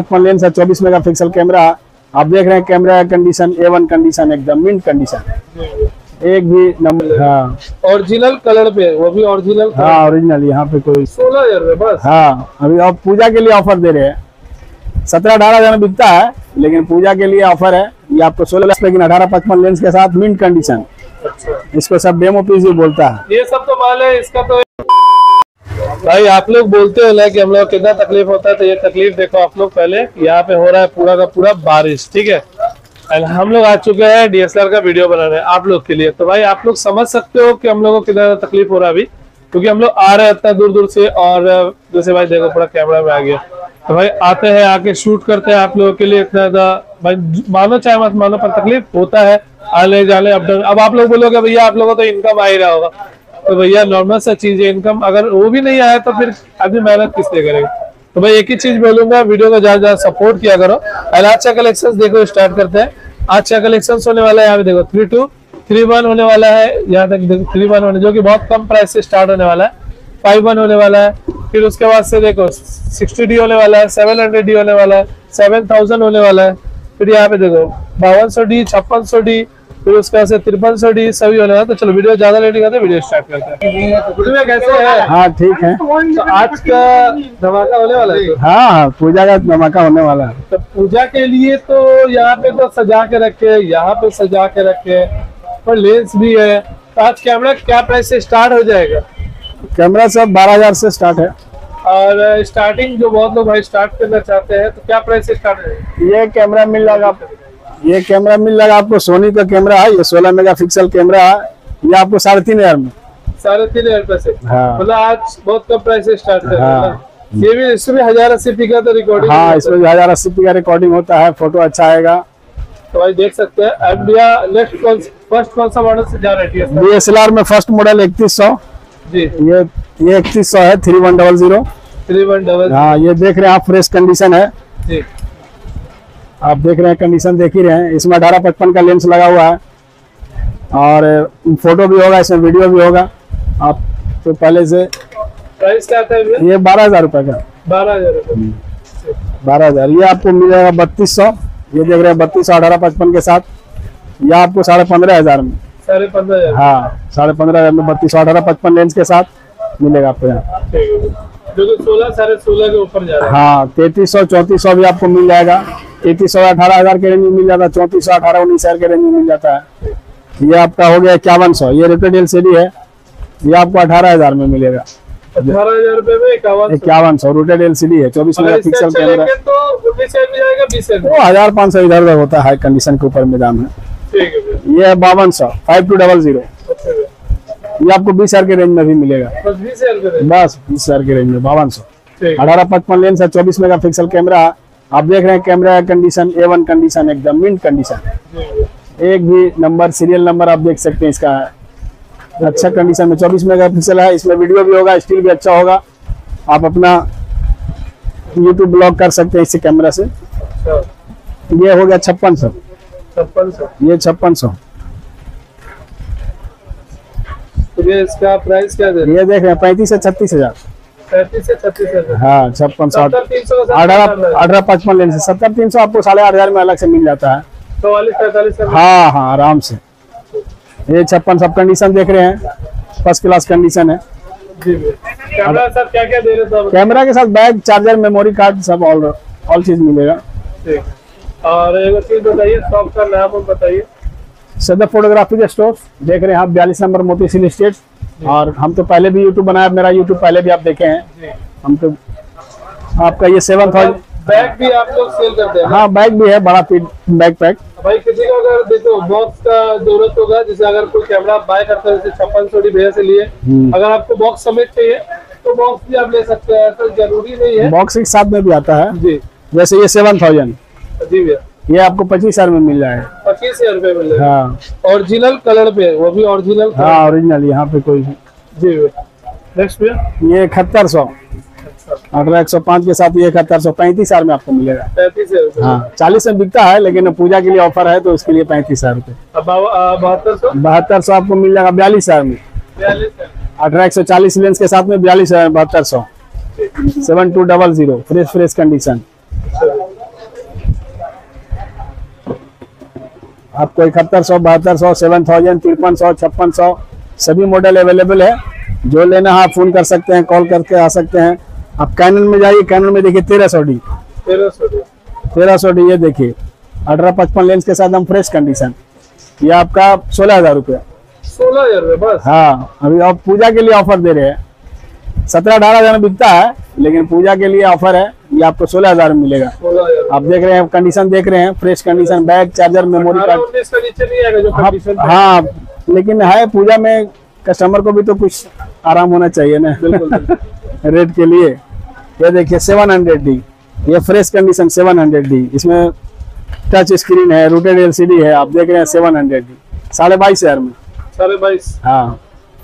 पचपन लेंस है चौबीस मेगा पिक्सल कैमरा। आप देख रहे हैं camera condition A one condition एकदम मिंट कंडीशन। एक भी नंबर हाँ। ओरिजिनल कलर पे वो भी ओरिजिनल हाँ ओरिजिनल यहाँ पे कोई सोलह हज़ार बस। हाँ अभी आप पूजा के लिए ऑफ़र दे रहे हैं। सत्रह अठारह हज़ार में बिकता है लेकिन पूजा के लिए ऑफ़र है। ये आपको सोलह लाख लेकिन अठारह पचपन लेंस के साथ मिंट कंडीशन अच्छा। इसको सब डेमो पीस भी बोलता है। ये सब तो माल है इसका तो भाई, आप लोग बोलते हो ना कि हम लोग कितना तकलीफ़ होता है तो ये तकलीफ़ देखो आप लोग पहले। यहाँ पे हो रहा है पूरा का पूरा बारिश, ठीक है? एंड हम लोग आ चुके हैं डीएसएलआर का वीडियो बनाने, आप लोग के लिए। तो भाई, आप लोग समझ सकते हो कि हम लोग को कितना तकलीफ़ हो रहा है अभी, क्योंकि हम लोग आ रहे हैं इतना दूर दूर से और जैसे भाई देखो, पूरा कैमरा में आ गया। तो भाई, आते हैं, आके शूट करते हैं आप लोगों के लिए इतना ज़्यादा। भाई, मानो चाहे मत मानो, पर तकलीफ़ होता है। आने जाने डाउन अब आप लोग बोलोगे, भैया, आप लोगों को तो इनकम आ ही रहा होगा। तो भैया नॉर्मल सा चीज़ है इनकम अगर वो भी नहीं आया तो फिर आदमी मेहनत किस लिए करेगा? तो भाई एक ही चीज़ बोलूँगा वीडियो को ज़्यादा ज़्यादा सपोर्ट किया करो। और आज का कलेक्शन देखो स्टार्ट करते हैं। आज का कलेक्शन होने वाला है, यहाँ पे देखो थ्री टू थ्री वन होने वाला है। यहाँ तक देखो थ्री वन होने, जो कि बहुत कम प्राइस से स्टार्ट होने वाला है। फाइव वन होने वाला है। फिर उसके बाद से देखो सिक्सटी डी होने वाला है सेवन हंड्रेड डी होने वाला है सेवन थाउज़ेंड होने वाला है। फिर यहाँ पे देखो बावन सौ डी छप्पन सौ डी फिर उसके बाद से तिरपन सौ डी सभी होने तो चलो वीडियो ज़्यादा लेट करते वीडियो स्टार्ट करते हैं। कैसे है? हाँ ठीक है। तो आज का धमाका होने वाला है तो। हाँ हाँ पूजा का धमाका होने वाला है। तो पूजा के लिए तो यहाँ पे तो सजा के रखे यहाँ पे सजा के रखे और लेंस भी है। तो आज कैमरा क्या प्राइस से स्टार्ट हो जाएगा? कैमरा सब बारह हज़ार से स्टार्ट है। और स्टार्टिंग जो बहुत लोग भाई स्टार्ट करना चाहते हैं तो क्या प्राइस से स्टार्ट है ये कैमरा मिल जाएगा आपको ये कैमरा मिल जाएगा आपको सोनी का कैमरा है ये सोलह मेगा पिक्सल कैमरा है ये आपको साढ़े तीन हज़ार में। साढ़े तीन हज़ार रुपए से हाँ। मतलब आज बहुत कम प्राइस से स्टार्ट कर हाँ। ये भी इसमें भी हज़ार अस्सी पी का तो रिकॉर्डिंग हाँ इसमें हज़ार अस्सी पी का रिकॉर्डिंग होता है फ़ोटो अच्छा आएगा। तो भाई देख सकते हैं भैया नेक्स्ट कौन फ़र्स्ट कौन सा मॉडल से जा रही है डी एस एल आर में फ़र्स्ट मॉडल इकतीस सौ। जी। ये ये इकतीस सौ है three one double zero three one double हाँ ये देख रहे हैं आप फ्रेश कंडीशन है। आप देख रहे हैं कंडीशन देख ही रहे हैं। इसमें अठारह पचपन का लेंस लगा हुआ है। और फ़ोटो भी होगा इसमें वीडियो भी होगा। आप तो पहले से प्राइस क्या आता है ये बारह हज़ार रुपए का। बारह हज़ार बारह हज़ार। ये आपको मिल जाएगा बत्तीस सौ। ये देख रहे हैं बत्तीस सौ अठारह पचपन के साथ। ये आपको साढ़े पंद्रह हज़ार में। साढ़े पंद्रह हाँ साढ़े पंद्रह हज़ार में बत्तीस सौ अठारह पचपन लेंस के साथ मिलेगा आपको यहाँ। जो कि सोलह साढ़े सोलह के ऊपर जा रहा है। हाँ तैतीस सौ चौंतीस सौ भी आपको मिल जाएगा। तैतीस सौ अठारह हज़ार के रेंज में मिल जाता है। चौंतीस सौ अठारह उन्नीस हज़ार के रेंज में मिल जाता है। ये आपका हो गया इक्यावन सौ। ये रेटेड एलसीडी है। ये आपको अठारह हज़ार में मिलेगा। अठारह हज़ार रुपए में इक्यावन सौ। इक्यावन सौ रोटेड एलसीडी है। चौबीस मेगा पिक्सल अच्छा कैमरा लेंगे तो हज़ार पाँच सौ इधर उधर होता है हाई कंडीशन के ऊपर में। दाम है ठीक है। ये है बावन सौ फाइव टू डबल ज़ीरो अच्छा ये आपको बीस हज़ार के रेंज में भी मिलेगा। बस बीस हज़ार के रेंज में बावन सौ। अठारह पचपन लेंस है चौबीस मेगा पिक्सल कैमरा। आप देख रहे हैं camera condition A one condition एकदम मिंट कंडीशन एक भी नंबर सीरियल नंबर आप देख सकते हैं इसका। अच्छा कंडीशन में चौबीस मेगा पिक्सल है इसमें वीडियो भी होगा स्टिल भी अच्छा होगा। आप अपना यूट्यूब ब्लॉग कर सकते हैं इसी कैमरा से। अच्छा। ये हो गया छप्पन सौ। छप्पन सौ। ये छप्पन सौ। तो भैया इसका प्राइस क्या दे ये देख रहे हैं पैंतीस से छत्तीस हज़ार। पैंतीस से छत्तीस हज़ार। हाँ छप्पन सौ सत्तर तीन सौ का अठारह अठारह पचपन लेंस सत्तर तीन सौ आपको साढ़े आठ हज़ार में अलग से मिल जाता है। चौवालीस पैंतालीस हाँ हाँ आराम से। ये छप्पन सब कंडीशन देख रहे हैं। फ़र्स्ट क्लास कंडीशन है। कैमरा सर क्या क्या दे रहे थे कैमरा के साथ बैग चार्जर मेमोरी कार्ड सब ऑल ऑल चीज़ मिलेगा। ठीक। और एक चीज़ बताइए शॉप का नाम बताइए। सदर फोटोग्राफी के स्टोर देख रहे हैं आप बयालीस नंबर मोती सिल स्टेट और हम तो पहले भी यूट्यूब बनाया मेरा यूट्यूब पहले भी आप देखे हैं। हम तो आपका ये सेवन थाउज़ेंड बैग भी आप लोग सेल करते हैं हाँ बैग भी है बड़ा पीट बैग पैक भाई किसी को अगर देखो बॉक्स का ज़रूरत होगा जैसे अगर कोई कैमरा बाय करते हैं जैसे छप्पन सौ भैया से लिए हम्म। अगर आपको बॉक्स समेत चाहिए तो बॉक्स भी आप ले सकते हैं ऐसा ज़रूरी नहीं है। बॉक्स के साथ में भी आता है। जी। जैसे ये सेवन थाउज़ेंड जी भैया। ये आपको पच्चीस हज़ार में मिल जाएगा। पच्चीस हज़ार रुपए मिल जाएगा हाँ। ओरिजिनल कलर पे वो भी ओरिजिनल हाँ ओरिजिनल यहाँ पे कोई जी नेक्स्ट भैया? ये इकहत्तर सौ। अठारह एक सौ पाँच के साथ ये इकहत्तर सौ पैंतीस हज़ार में आपको मिलेगा। पैंतीस हज़ार हाँ चालीस में बिकता है लेकिन पूजा के लिए ऑफ़र है तो उसके लिए पैंतीस हज़ार आ, बहत्तर सौ? बहत्तर सौ आपको मिल जाएगा बयालीस हज़ार में। अठारह एक सौ चालीस लेंस के साथ में बयालीस हज़ार बहत्तर सौ। Seven two double zero fresh fresh condition आपको इकहत्तर सौ बहत्तर सौ सेवन थाउज़ेंड तिरपन सौ छप्पन सौ सभी मॉडल अवेलेबल है। जो लेना है आप फ़ोन कर सकते हैं कॉल करके आ सकते हैं। आप कैनन में जाइए कैनन में देखिए तेरह सौ डी तेरह सौ तेरह सौ डी ये देखिए। अठारह पचपन लेंस के साथ हम फ्रेश कंडीशन ये आपका सोलह हज़ार रुपया। सोलह हज़ार रुपये हाँ अभी आप पूजा के लिए ऑफ़र दे रहे हैं। सत्रह अठारह हज़ार में बिकता है लेकिन पूजा के लिए ऑफ़र है। ये आपको सोलह हज़ार में मिलेगा। सोलह आप देख रहे हैं कंडीशन देख रहे हैं fresh condition bag charger memory card हाँ, लेकिन है पूजा में कस्टमर को भी तो कुछ आराम होना चाहिए ना। रेट के लिए। ये देखिए सेवन हंड्रेड डी ये fresh condition seven hundred D इसमें टच स्क्रीन है रूटेड एलसीडी है आप देख रहे हैं सेवन हंड्रेड डी साढ़े बाईस हज़ार में। साढ़े बाईस। हाँ।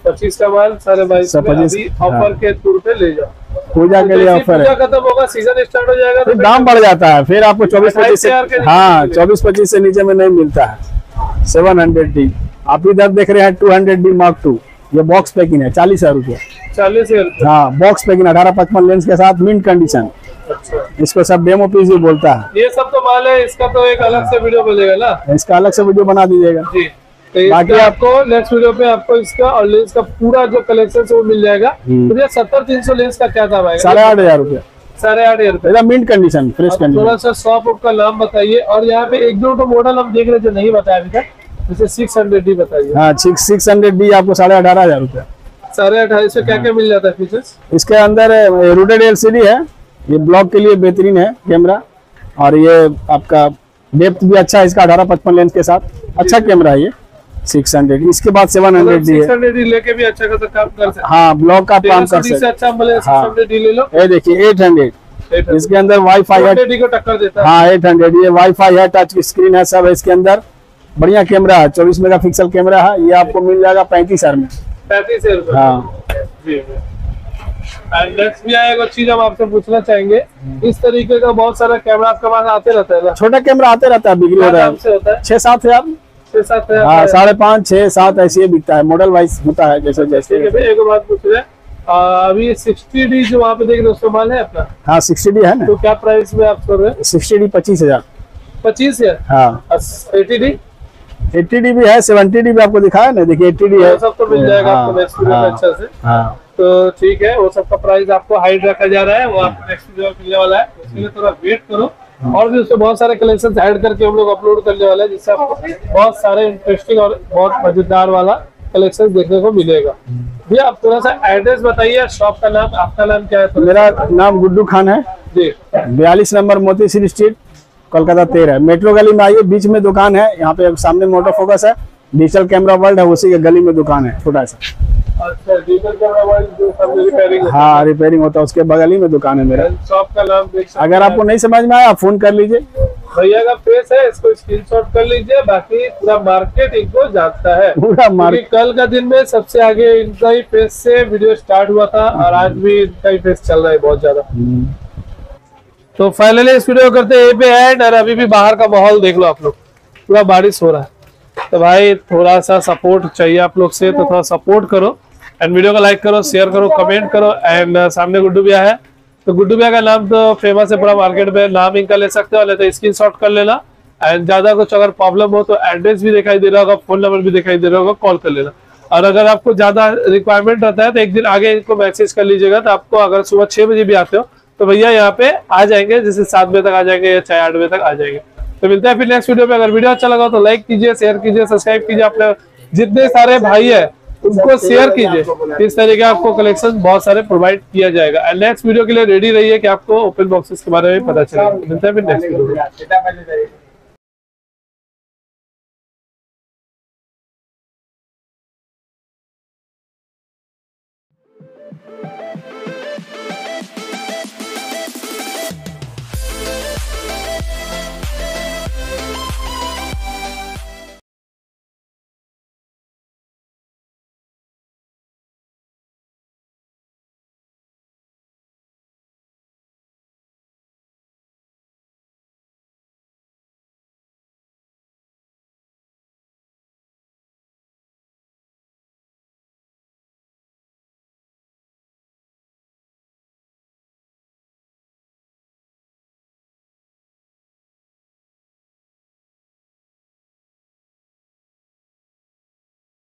पच्चीस का माल साढ़े बाईस हाँ। ऑफ़र के तौर पे ले जाओ। पूजा के लिए ऑफ़र है। खत्म होगा सीज़न स्टार्ट हो जाएगा तो दाम बढ़ जाता है फिर आपको चौबीस पच्चीस से हाँ। चौबीस पच्चीस से नीचे में नहीं मिलता है। सेवन हंड्रेड डी आप इधर देख रहे हैं two hundred D mark two ये बॉक्स पैकिंग है चालीस हज़ार रुपया। चालीस हज़ार हाँ बॉक्स पैकिंग अठारह पचपन लेंस के साथ मिंट कंडीशन अच्छा। इसको सब डेमो पीस भी बोलता है। ये सब तो माल है इसका तो एक अलग से वीडियो बनेगा ना? इसका अलग से वीडियो बना दीजिएगा। जी। तो बाकी आपको नेक्स्ट वीडियो पे आपको इसका और लेंस का पूरा जो कलेक्शन है वो मिल जाएगा। हम्म। तो सत्तर तीन सौ लेंस का क्या दाम आएगा साढ़े आठ हज़ार रुपया। साढ़े आठ हज़ार मिंट कंडीशन फ्रेश कंडीशन थोड़ा सा शॉप का नाम बताइए। और यहाँ पे एक दो तो मॉडल हम देख रहे थे नहीं बताया अभी तक। जैसे सिक्स हंड्रेड डी बताइए। हाँ सिक्स हंड्रेड डी आपको साढ़े अठारह हज़ार रुपया। साढ़े अठारह में क्या क्या मिल जाता है फीचर्स इसके अंदर रूटेड एलसीडी है। ये ब्लॉक के लिए बेहतरीन है कैमरा और ये आपका डेप्थ भी अच्छा है इसका अठारह पचपन लेंस के साथ। अच्छा कैमरा है ये। सिक्स हंड्रेड इसके बाद सेवन हंड्रेड डी है। लेके भी अच्छा खासा काम कर सकते हाँ। ब्लॉक का काम कर सकते अच्छा हाँ। ले लो। हैं ये देखिए एट हंड्रेड। इसके अंदर वाईफाई है। को टक्कर देता है। हाँ एट हंड्रेड। ये वाईफाई है टच स्क्रीन है सब है इसके अंदर। बढ़िया कैमरा है चौबीस मेगा पिक्सल कैमरा है। ये आपको मिल जाएगा पैंतीस हज़ार में। पैंतीस हज़ार हाँ। नेक्स्ट भी आएगा चीज़ हम आपसे पूछना चाहेंगे। इस तरीके का बहुत सारा कैमरा आपके पास आते रहता है छोटा कैमरा आते रहता है है होता है? छह सात हज़ार। हाँ साढ़े पाँच छह सात ऐसे ही बिकता है। मॉडल वाइज होता है जैसे जैसे एक बात पूछ रहे अभी सिक्सटी डी जो वहाँ पे देख रहे उसका माल है अपना हाँ सिक्सटी डी है ना? तो क्या प्राइस में आप कर रहे हैं? सिक्सटी डी पच्चीस हज़ार। पच्चीस हज़ार हाँ। एटी डी एट्टी डी भी है सेवेंटी डी भी आपको दिखाया ना? देखिए एट्टी डी है। सब तो मिल जाएगा हाँ, आपको नेक्स्ट वीडियो में। अच्छा से। हाँ। तो ठीक है वो सब का प्राइस आपको हाइड रखा जा रहा है वो आपको नेक्स्ट वीडियो में मिलने वाला है। उसके लिए थोड़ा वेट करो। और भी उसमें बहुत सारे कलेक्शन ऐड करके हम लोग अपलोड करने वाले हैं जिससे आपको बहुत सारे इंटरेस्टिंग और बहुत मज़ेदार वाला कलेक्शन देखने को मिलेगा। भैया आप थोड़ा सा एड्रेस बताइए शॉप का नाम आपका नाम क्या है? मेरा नाम गुड्डू खान है। जी। बयालीस नंबर मोती सिंह स्ट्रीट कोलकाता तेरह। मेट्रो गली में आइए बीच में दुकान है यहाँ पे सामने मोटो फोकस है। डिजिटल कैमरा वर्ल्ड है उसी के गली में दुकान है छोटा सा। अच्छा जो सब रिपेयरिंग हाँ। रिपेयरिंग होता है उसके बगल ही में दुकान है मेरा। शॉप का नाम देख सकते अगर आपको नहीं समझ में आया आप फ़ोन कर लीजिए। भैया का फेस है इसको स्क्रीनशॉट कर लीजिए बाकी पूरा मार्केट इनको जानता है। पूरा मार्केट कल का दिन में सबसे आगे इनका ही फेस से वीडियो स्टार्ट हुआ था और आज भी इनका ही फेस चल रहा है बहुत ज़्यादा। तो फाइनली इस वीडियो करते हैं यहीं पे एंड और अभी भी बाहर का माहौल देख लो आप लोग। पूरा बारिश हो रहा है। तो भाई थोड़ा सा सपोर्ट चाहिए आप लोग से तो थोड़ा सपोर्ट करो। एंड वीडियो को लाइक करो शेयर करो कमेंट करो एंड सामने गुड्डू भैया है। तो गुड्डू भैया का नाम तो फ़ेमस है पूरा मार्केट में नाम इनका ले सकते हो, नहीं तो स्क्रीन शॉट कर लेना। एंड ज़्यादा कुछ अगर प्रॉब्लम हो तो एड्रेस भी दिखाई दे रहा होगा फ़ोन नंबर भी दिखाई दे रहा होगा कॉल कर लेना। और अगर आपको ज़्यादा रिक्वायरमेंट रहता है तो एक दिन आगे इनको मैसेज कर लीजिएगा तो आपको अगर सुबह छह बजे भी आते हो तो भैया यहाँ पे आ जाएँगे, जैसे सात बजे तक आ जाएँगे या चाहे आठ बजे तक आ जाएँगे। तो मिलते हैं फिर नेक्स्ट वीडियो में। अगर वीडियो अच्छा लगा तो लाइक कीजिए शेयर कीजिए सब्सक्राइब कीजिए। अपने जितने सारे भाई है उनको शेयर कीजिए इस तरीके का आपको कलेक्शन बहुत सारे प्रोवाइड किया जाएगा एंड नेक्स्ट वीडियो के लिए रेडी रहिए कि आपको ओपन बॉक्सेस के बारे में पता चलेगा मिलते हैं फिर नेक्स्ट वीडियो